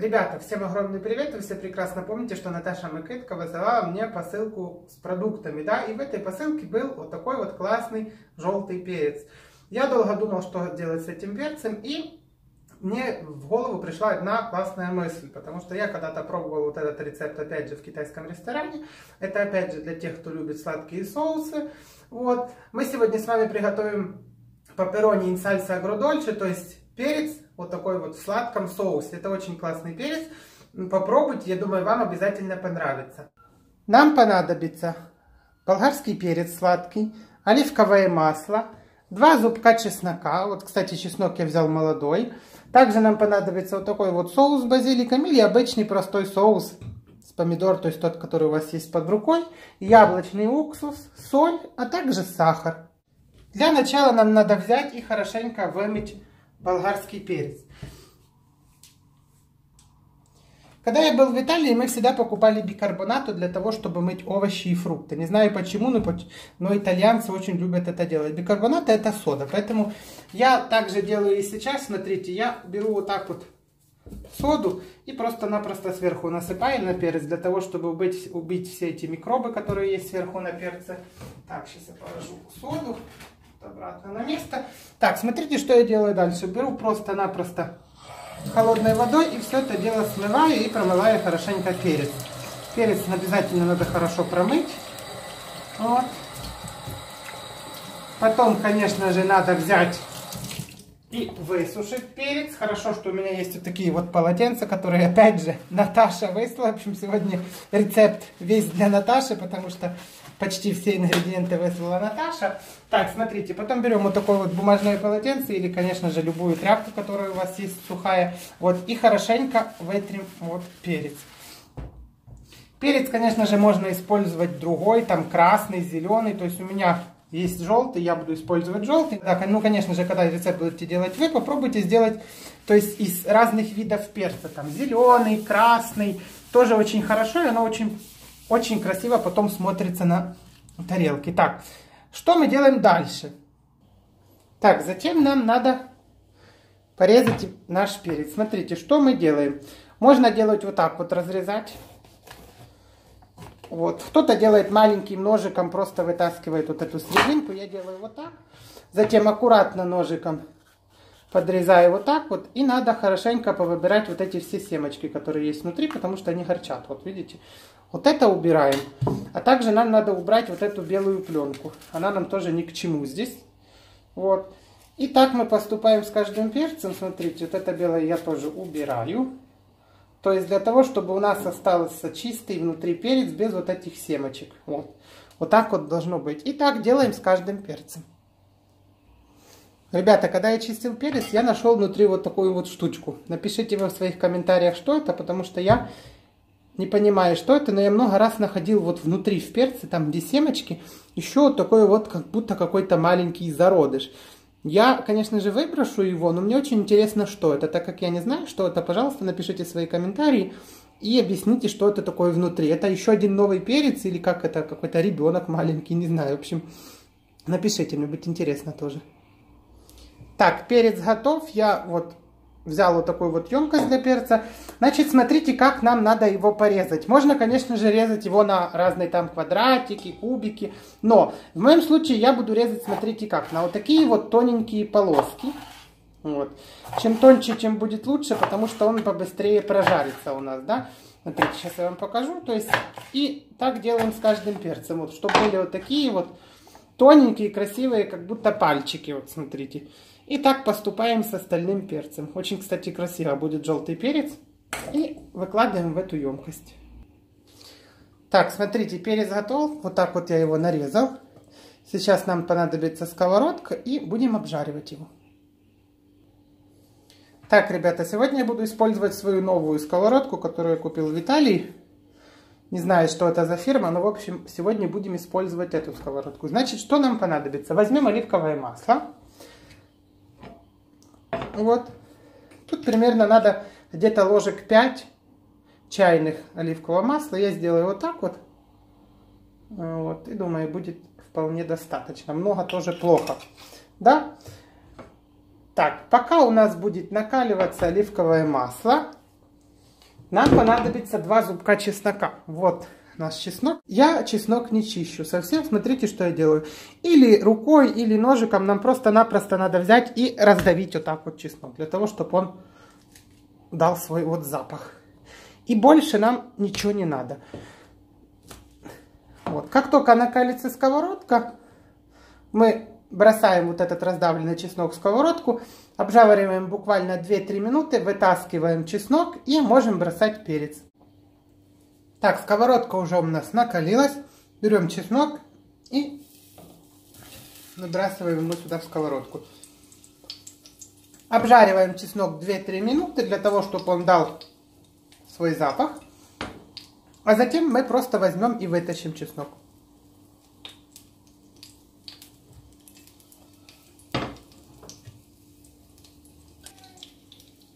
Ребята, всем огромный привет! Вы все прекрасно помните, что Наташа Микитка высылала мне посылку с продуктами, да, и в этой посылке был вот такой вот классный желтый перец. Я долго думал, что делать с этим перцем, и мне в голову пришла одна классная мысль, потому что я когда-то пробовал вот этот рецепт, опять же, в китайском ресторане. Это, опять же, для тех, кто любит сладкие соусы. Вот. Мы сегодня с вами приготовим пепперони ин сальса агродольче, то есть перец вот такой вот в сладком соусе. Это очень классный перец. Попробуйте, я думаю, вам обязательно понравится. Нам понадобится болгарский перец сладкий, оливковое масло, два зубка чеснока. Вот, кстати, чеснок я взял молодой. Также нам понадобится вот такой вот соус с базиликом или обычный простой соус с помидор, то есть тот, который у вас есть под рукой, яблочный уксус, соль, а также сахар. Для начала нам надо взять и хорошенько вымыть болгарский перец. Когда я был в Италии, мы всегда покупали бикарбонату для того, чтобы мыть овощи и фрукты. Не знаю почему, но, но итальянцы очень любят это делать. Бикарбонат это сода, поэтому я также делаю и сейчас. Смотрите, я беру вот так вот соду и просто-напросто сверху насыпаю на перец, для того, чтобы убить, убить все эти микробы, которые есть сверху на перце. Так, сейчас я положу соду обратно на место. Так, смотрите, что я делаю дальше. Беру просто-напросто холодной водой и все это дело смываю и промываю хорошенько перец. Перец обязательно надо хорошо промыть. Вот. Потом, конечно же, надо взять и высушить перец. Хорошо, что у меня есть вот такие вот полотенца, которые, опять же, Наташа выслала. В общем, сегодня рецепт весь для Наташи, потому что почти все ингредиенты выслала Наташа. Так, смотрите, потом берем вот такое вот бумажное полотенце или, конечно же, любую тряпку, которая у вас есть сухая. Вот, и хорошенько вытрем вот перец. Перец, конечно же, можно использовать другой, там красный, зеленый. То есть у меня есть желтый, я буду использовать желтый. Так, ну, конечно же, когда рецепт будете делать вы, попробуйте сделать, то есть из разных видов перца. Там зеленый, красный, тоже очень хорошо, и оно очень, очень красиво потом смотрится на тарелке. Так, что мы делаем дальше? Так, затем нам надо порезать наш перец. Смотрите, что мы делаем. Можно делать вот так вот, разрезать. Вот. Кто-то делает маленьким ножиком, просто вытаскивает вот эту серединку. Я делаю вот так. Затем аккуратно ножиком подрезаю вот так вот. И надо хорошенько повыбирать вот эти все семечки, которые есть внутри, потому что они горчат. Вот видите? Вот это убираем. А также нам надо убрать вот эту белую пленку. Она нам тоже ни к чему здесь. Вот. И так мы поступаем с каждым перцем. Смотрите, вот это белое я тоже убираю. То есть для того, чтобы у нас остался чистый внутри перец без вот этих семечек. Вот. Вот так вот должно быть. И так делаем с каждым перцем. Ребята, когда я чистил перец, я нашел внутри вот такую вот штучку. Напишите вы в своих комментариях, что это, потому что я не понимаю, что это, но я много раз находил вот внутри в перце, там где семечки, еще вот такой вот, как будто какой-то маленький зародыш. Я, конечно же, выброшу его, но мне очень интересно, что это. Так как я не знаю, что это, пожалуйста, напишите свои комментарии и объясните, что это такое внутри. Это еще один новый перец или как это, какой-то ребенок маленький, не знаю. В общем, напишите, мне будет интересно тоже. Так, перец готов. Я вот взял вот такую вот емкость для перца. Значит, смотрите, как нам надо его порезать. Можно, конечно же, резать его на разные там квадратики, кубики. Но в моем случае я буду резать, смотрите как, на вот такие вот тоненькие полоски. Вот. Чем тоньше, тем будет лучше, потому что он побыстрее прожарится у нас, да. Смотрите, сейчас я вам покажу. То есть, и так делаем с каждым перцем. Вот, чтобы были вот такие вот тоненькие, красивые, как будто пальчики. Вот, смотрите. И так поступаем с остальным перцем. Очень, кстати, красиво будет желтый перец. И выкладываем в эту емкость. Так, смотрите, перец готов. Вот так вот я его нарезал. Сейчас нам понадобится сковородка и будем обжаривать его. Так, ребята, сегодня я буду использовать свою новую сковородку, которую я купил в Италии. Не знаю, что это за фирма, но, в общем, сегодня будем использовать эту сковородку. Значит, что нам понадобится? Возьмем оливковое масло. Вот. Тут примерно надо где-то ложек 5 чайных оливкового масла. Я сделаю вот так вот. Вот. И думаю, будет вполне достаточно. Много тоже плохо. Да? Так, пока у нас будет накаливаться оливковое масло, нам понадобится два зубка чеснока. Вот наш чеснок. Я чеснок не чищу совсем. Смотрите, что я делаю. Или рукой, или ножиком нам просто-напросто надо взять и раздавить вот так вот чеснок. Для того, чтобы он дал свой вот запах. И больше нам ничего не надо. Вот. Как только накалится сковородка, мы бросаем вот этот раздавленный чеснок в сковородку, обжариваем буквально 2-3 минуты, вытаскиваем чеснок и можем бросать перец. Так, сковородка уже у нас накалилась. Берем чеснок и выбрасываем его сюда в сковородку. Обжариваем чеснок 2-3 минуты для того, чтобы он дал свой запах. А затем мы просто возьмем и вытащим чеснок.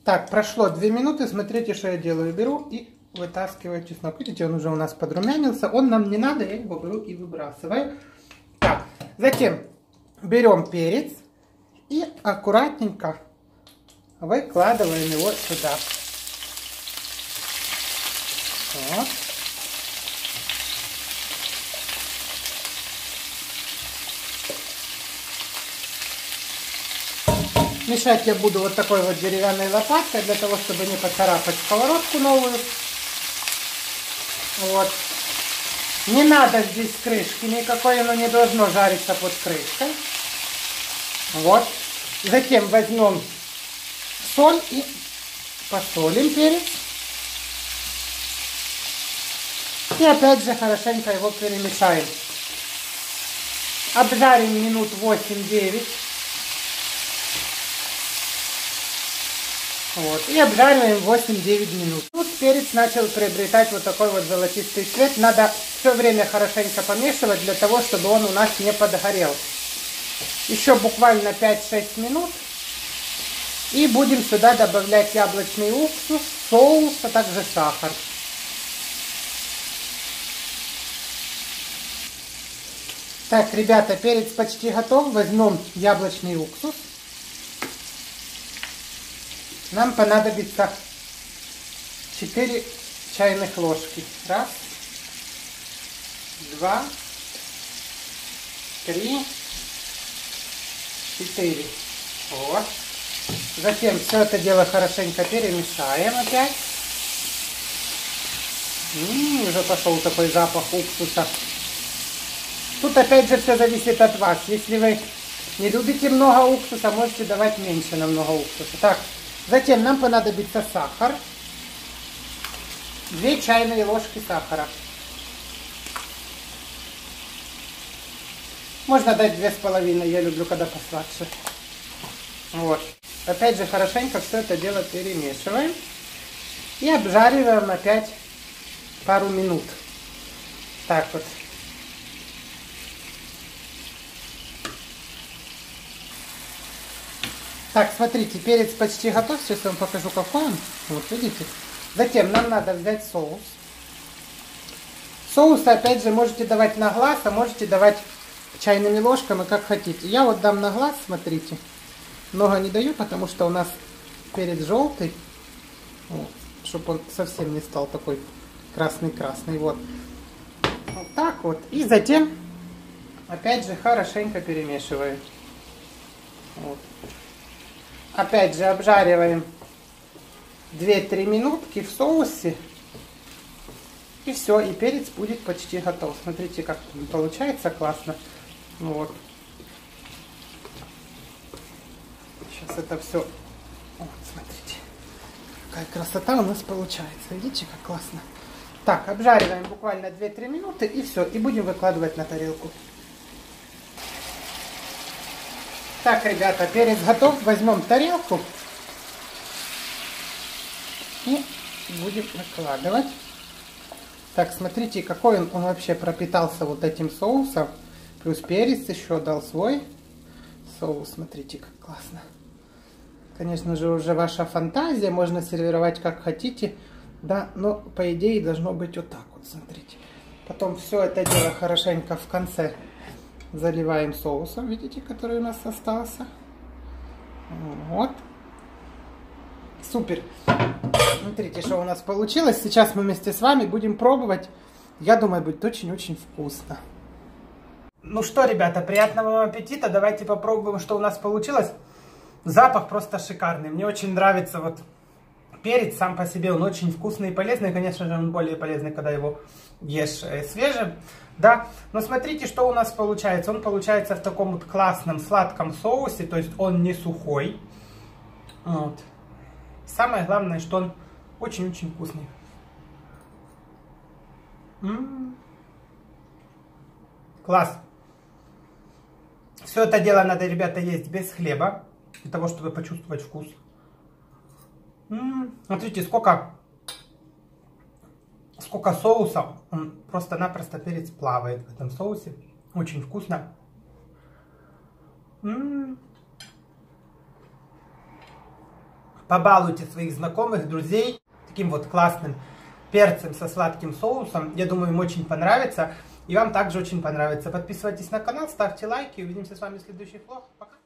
Так, прошло 2 минуты. Смотрите, что я делаю. Беру и вытаскиваю чеснок. Видите, он уже у нас подрумянился. Он нам не надо, я его беру и выбрасываю. Так, затем берем перец и аккуратненько выкладываем его сюда. Вот. Мешать я буду вот такой вот деревянной лопаткой, для того, чтобы не поцарапать сковородку новую. Вот. Не надо здесь крышки никакой, оно не должно жариться под крышкой. Вот. Затем возьмем соль и посолим перец. И опять же хорошенько его перемешаем. Обжарим минут 8-9. Вот. И обжариваем 8-9 минут. Тут перец начал приобретать вот такой вот золотистый цвет. Надо все время хорошенько помешивать для того, чтобы он у нас не подгорел. Еще буквально 5-6 минут. И будем сюда добавлять яблочный уксус, соус, а также сахар. Так, ребята, перец почти готов. Возьмем яблочный уксус. Нам понадобится 4 чайных ложки. Раз, два, три, четыре. Вот. Затем все это дело хорошенько перемешаем опять. М -м, уже пошел такой запах уксуса. Тут опять же все зависит от вас. Если вы не любите много уксуса, можете давать меньше намного уксуса. Так, Затем нам понадобится сахар. Две чайные ложки сахара. Можно дать две с половиной, я люблю, когда посладше. Вот. Опять же, хорошенько все это дело перемешиваем. И обжариваем опять пару минут. Так вот. Так, смотрите, перец почти готов. Сейчас я вам покажу, какой он. Вот, видите? Затем нам надо взять соус. Соус, опять же, можете давать на глаз, а можете давать чайными ложками, как хотите. Я вот дам на глаз, смотрите. Много не даю, потому что у нас перец желтый. Вот, чтобы он совсем не стал такой красный-красный. Вот. Вот так вот. И затем, опять же, хорошенько перемешиваю. Вот. Опять же обжариваем 2-3 минутки в соусе. И все, и перец будет почти готов. Смотрите, как получается классно. Вот. Сейчас это все... Вот, смотрите. Какая красота у нас получается. Видите, как классно. Так, обжариваем буквально 2-3 минуты и все. И будем выкладывать на тарелку. Так, ребята, перец готов. Возьмем тарелку и будем накладывать. Так, смотрите, какой он, он вообще пропитался вот этим соусом. Плюс перец еще дал свой соус. Смотрите, как классно. Конечно же, уже ваша фантазия. Можно сервировать как хотите. Да, но по идее должно быть вот так вот, смотрите. Потом все это дело хорошенько в конце заливаем соусом, видите, который у нас остался. Вот. Супер. Смотрите, что у нас получилось. Сейчас мы вместе с вами будем пробовать. Я думаю, будет очень-очень вкусно. Ну что, ребята, приятного вам аппетита. Давайте попробуем, что у нас получилось. Запах просто шикарный. Мне очень нравится вот перец сам по себе. Он очень вкусный и полезный. Конечно же, он более полезный, когда его ешь э, свежим. Да, но смотрите, что у нас получается. Он получается в таком вот классном сладком соусе. То есть он не сухой. Вот. Самое главное, что он очень-очень вкусный. М -м -м. Класс. Все это дело надо, ребята, есть без хлеба, для того, чтобы почувствовать вкус. Смотрите, сколько, сколько соуса. Он просто-напросто перец плавает в этом соусе. Очень вкусно. Побалуйте своих знакомых, друзей таким вот классным перцем со сладким соусом. Я думаю, им очень понравится. И вам также очень понравится. Подписывайтесь на канал, ставьте лайки. Увидимся с вами в следующих влогах. Пока!